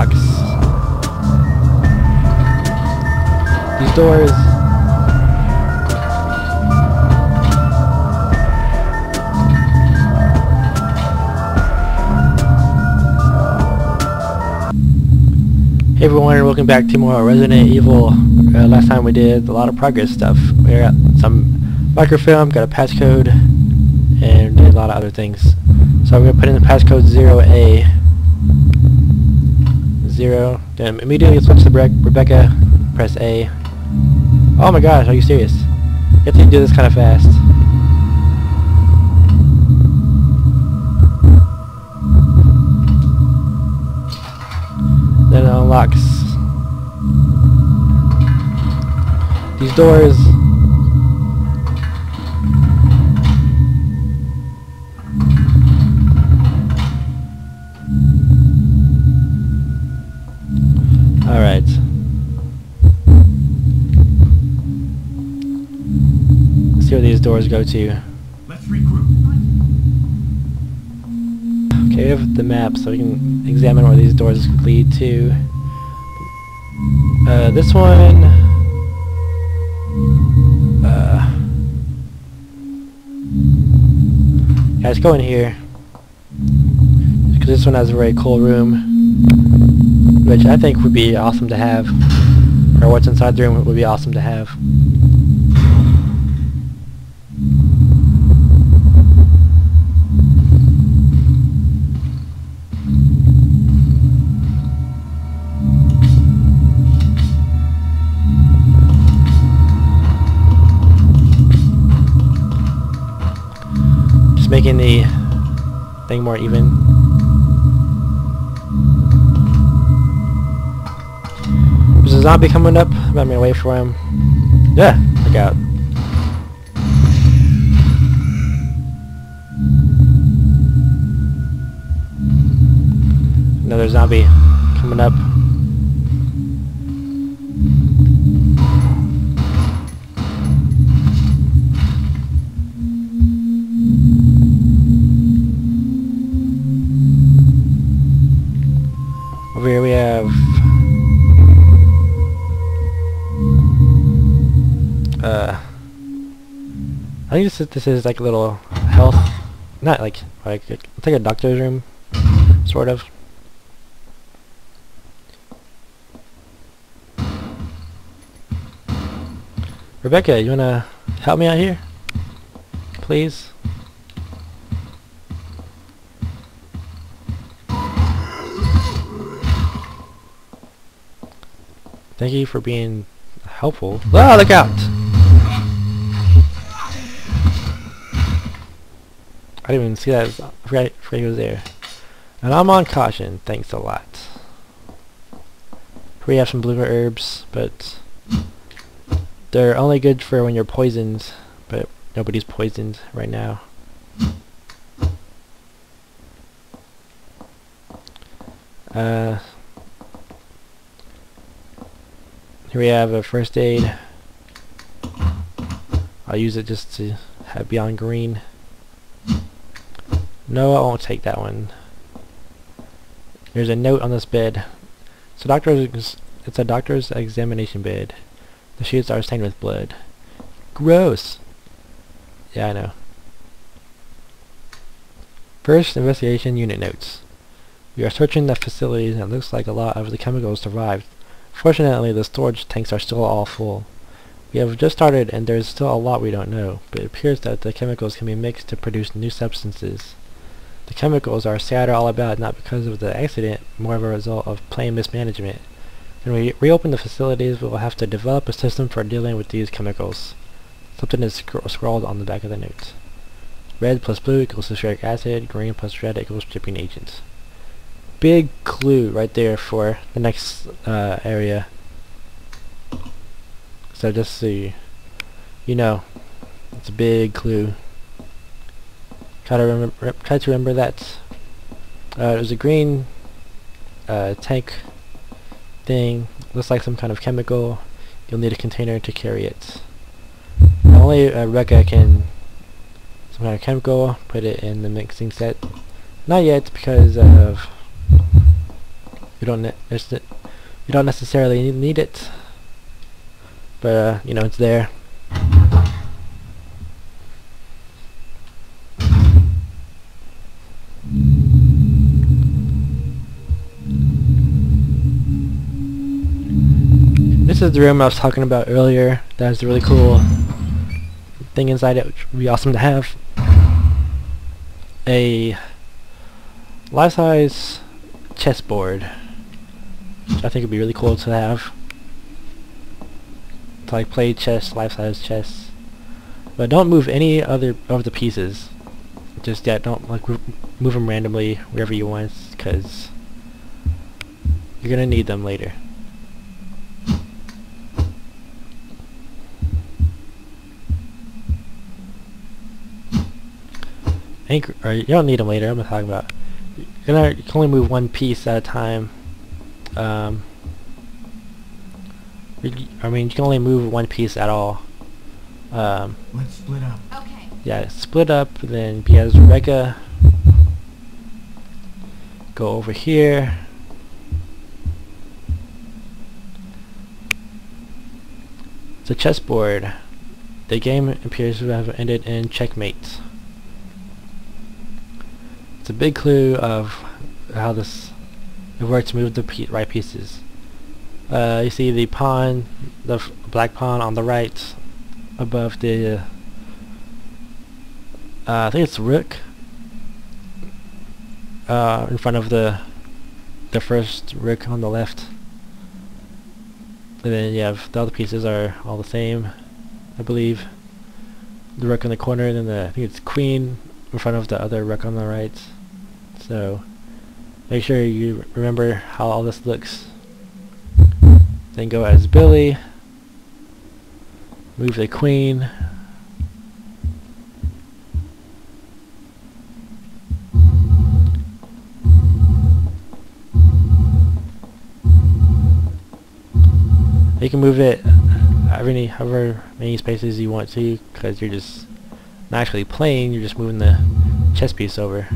unlocks. These doors... Hey everyone, and welcome back to more Resident Evil. Uh, last time we did a lot of progress stuff. We got some microfilm, got a passcode, and did a lot of other things. So I'm going to put in the passcode 0A. 0. Then immediately switch to Rebecca, press A. Oh my gosh, are you serious? You have to do this kind of fast. Then it unlocks these doors. Where go to. Let's regroup. Okay, we have the map so we can examine where these doors lead to. Uh, this one... Uh, yeah, let's go in here. Because this one has a very cool room. Which I think would be awesome to have. Or what's inside the room would be awesome to have. Making the thing more even. There's a zombie coming up. I'm running away from him. Yeah, look out. Another zombie coming up. Think this is, this is like a little health not like like it's like a doctor's room sort of Rebecca you wanna help me out here please Thank you for being helpful. Ah, look out! I didn't even see that. Forgot he was there. And I'm on caution. Thanks a lot. We have some blue herbs, but they're only good for when you're poisoned. But nobody's poisoned right now. Uh, Here we have a first aid. I'll use it just to have beyond green. No, I won't take that one. There's a note on this bed. So doctor's, it's a doctor's examination bed. The sheets are stained with blood. Gross. Yeah, I know. First investigation unit notes. We are searching the facilities and it looks like a lot of the chemicals survived. Fortunately, the storage tanks are still all full. We have just started and there is still a lot we don't know, but it appears that the chemicals can be mixed to produce new substances. The chemicals are scattered all about not because of the accident, more of a result of plain mismanagement. When we reopen the facilities, we will have to develop a system for dealing with these chemicals. Something is scr scrawled on the back of the note. Red plus blue equals sulfuric acid, green plus red equals dripping agent big clue right there for the next uh, area. So just so you know, it's a big clue. Try to remember, try to remember that. Uh, was a green uh, tank thing. Looks like some kind of chemical. You'll need a container to carry it. Only uh, Rekka can some kind of chemical. Put it in the mixing set. Not yet because of You don't you don't necessarily need it, but uh, you know it's there. This is the room I was talking about earlier. That's a really cool thing inside it, which would be awesome to have. A life-size chessboard, which I think would be really cool to have. To like play chess, life-size chess. But don't move any other of the pieces. Just yeah, don't like move them randomly wherever you want, because you're gonna need them later. Anchor, or you don't need them later. I'm not talking about. You're gonna you can only move one piece at a time. Um, I mean, you can only move one piece at all. Um, Let's split up. Okay. Yeah, split up. Then because Rebecca, go over here. It's a chessboard. The game appears to have ended in checkmate. A big clue of how this works to move the right pieces. Uh, you see the pawn, the black pawn on the right above the uh, I think it's rook uh, in front of the the first rook on the left. And then you have the other pieces are all the same I believe. The rook in the corner and then the, I think it's queen in front of the other rook on the right so make sure you remember how all this looks. Then go as Billy. Move the queen. You can move it many, however many spaces you want to because you're just not actually playing, you're just moving the chess piece over.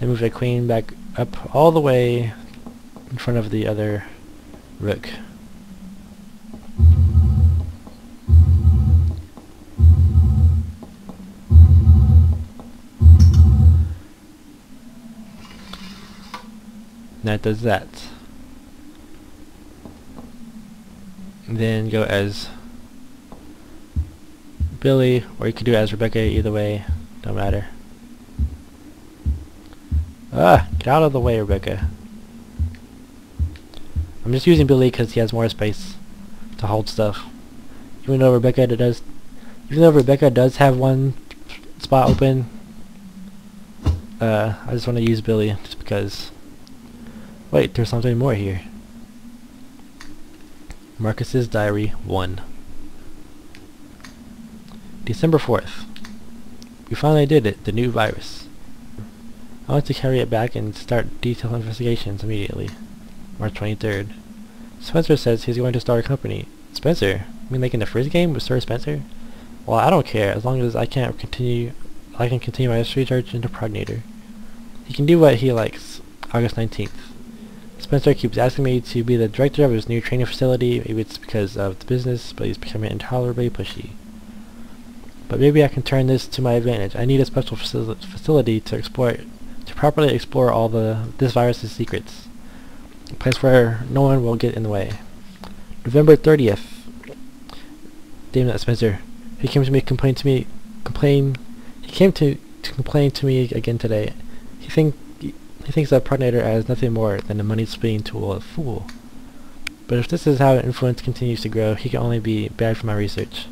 Then move the queen back up all the way in front of the other rook. That does that. then go as Billy, or you could do as Rebecca, either way, don't matter. Ah, get out of the way, Rebecca. I'm just using Billy because he has more space to hold stuff. Even though Rebecca does, even though Rebecca does have one spot open, uh, I just want to use Billy just because. Wait, there's something more here. Marcus's Diary 1. December 4th. We finally did it, the new virus. I want to carry it back and start detailed investigations immediately. March 23rd. Spencer says he's going to start a company. Spencer? You mean like in the first game with Sir Spencer? Well, I don't care, as long as I can't continue I can continue my research into Progenitor. He can do what he likes. August 19th. Spencer keeps asking me to be the director of his new training facility. Maybe it's because of the business, but he's becoming intolerably pushy. But maybe I can turn this to my advantage. I need a special facility to exploit to properly explore all the this virus's secrets. A place where no one will get in the way. November 30th. Damon Spencer. He came to me complain to me complain he came to, to complain to me again today. He think he, thinks that Progenitor as nothing more than a money spinning tool of fool. But if this is how influence continues to grow, he can only be bad for my research.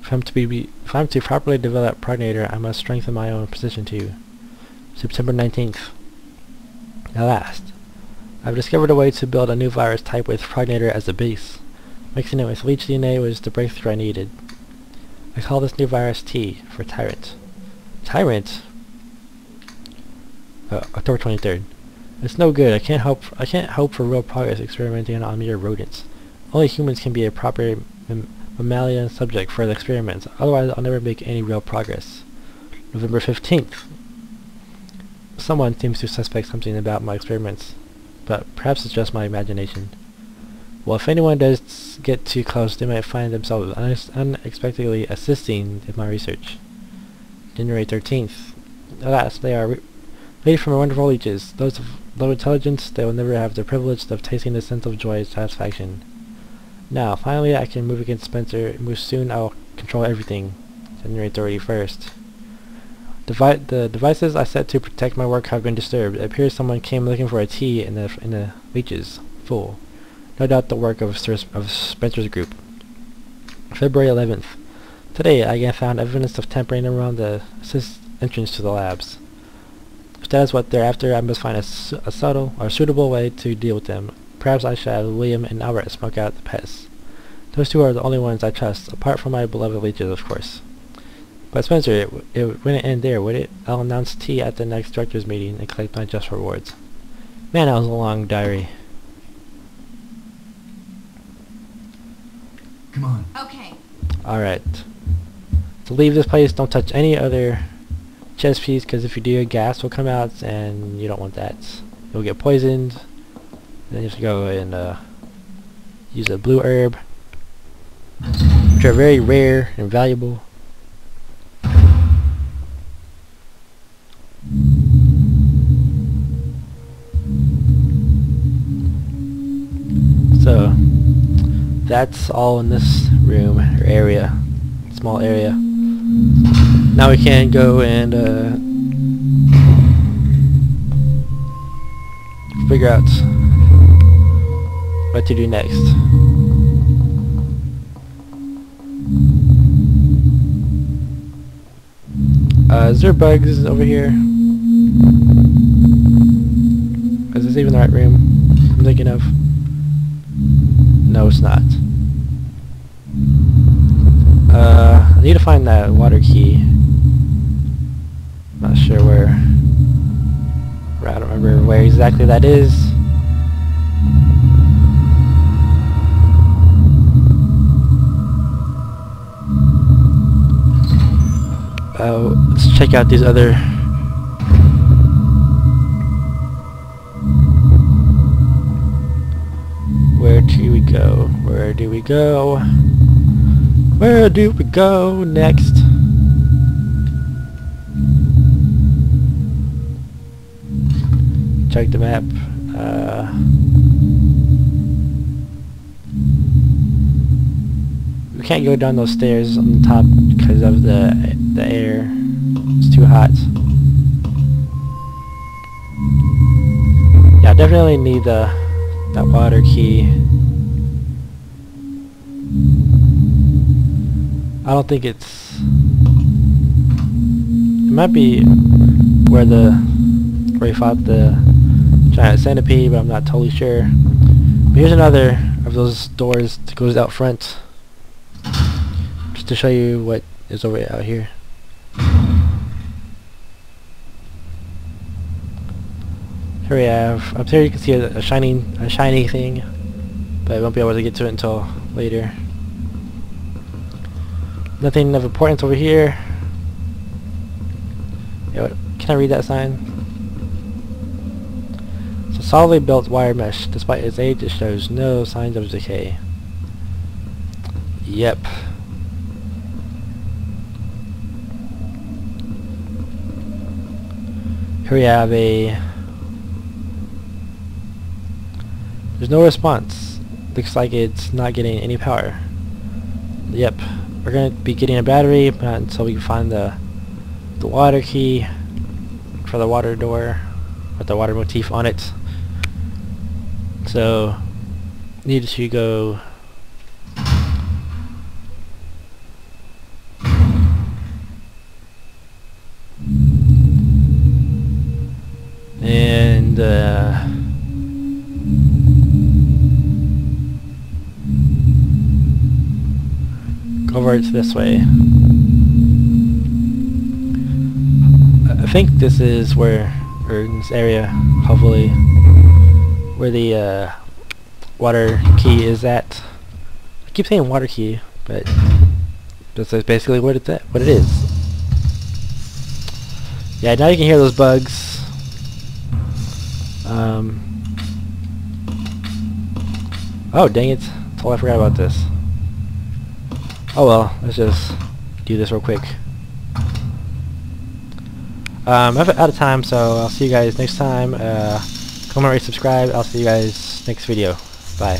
If I'm to be if I'm to properly develop Progenitor, I must strengthen my own position too. September 19th. At last. I've discovered a way to build a new virus type with Progenitor as a base. Mixing it with leech DNA was the breakthrough I needed. I call this new virus T for Tyrant. Tyrant? Uh, October 23rd. It's no good. I can't hope. I can't hope for real progress experimenting on mere rodents. Only humans can be a proper mammalian subject for the experiments. Otherwise, I'll never make any real progress. November 15th. Someone seems to suspect something about my experiments, but perhaps it's just my imagination. Well, if anyone does get too close, they might find themselves un unexpectedly assisting in my research. January 13th. Alas, they are made from wonderful leeches. Those of low intelligence, they will never have the privilege of tasting the sense of joy and satisfaction. Now, finally, I can move against Spencer. Move soon, I'll control everything. January 31st. Devi the devices I set to protect my work have been disturbed. It appears someone came looking for a tea in the in the leeches. Full. No doubt the work of, Sir, of Spencer's group. February 11th. Today, I again found evidence of tampering around the entrance to the labs. If that is what they're after, I must find a, su a subtle or suitable way to deal with them. Perhaps I should have William and Albert smoke out the pests. Those two are the only ones I trust, apart from my beloved leeches, of course. But Spencer, it, it wouldn't end there, would it? I'll announce tea at the next director's meeting and collect my just rewards. Man, that was a long diary. Come on. Okay. Alright. To leave this place, don't touch any other chest piece, because if you do, gas will come out, and you don't want that. You'll get poisoned. Then you have to go and uh, use a blue herb, which are very rare and valuable. That's all in this room, or area, small area. Now we can go and uh, figure out what to do next. Uh, is there bugs over here? Is this even the right room I'm thinking of? No, it's not. Uh, I need to find that water key. Not sure where. I don't remember where exactly that is. Uh, let's check out these other Where do we go? Where do we go? Where do we go next? Check the map. Uh, we can't go down those stairs on the top because of the the air. It's too hot. Yeah, definitely need the that water key. I don't think it's... It might be where the... where he fought the giant centipede, but I'm not totally sure. But here's another of those doors that goes out front. Just to show you what is over out here. Here we have, up there you can see a, a shining, a shiny thing, but I won't be able to get to it until later. Nothing of importance over here. Yeah, can I read that sign? It's a solidly built wire mesh. Despite its age, it shows no signs of decay. Yep. Here we have a There's no response. Looks like it's not getting any power. Yep. We're going to be getting a battery until we find the the water key for the water door with the water motif on it. So need to go and uh, this way. I think this is where, or this area, hopefully, where the uh, water key is at. I keep saying water key, but this is basically what it's at, what it is. Yeah, now you can hear those bugs. Um, oh, dang it. Totally forgot about this. Oh well, let's just do this real quick. Um, I'm out of time, so I'll see you guys next time. Uh, comment, rate, subscribe. I'll see you guys next video. Bye.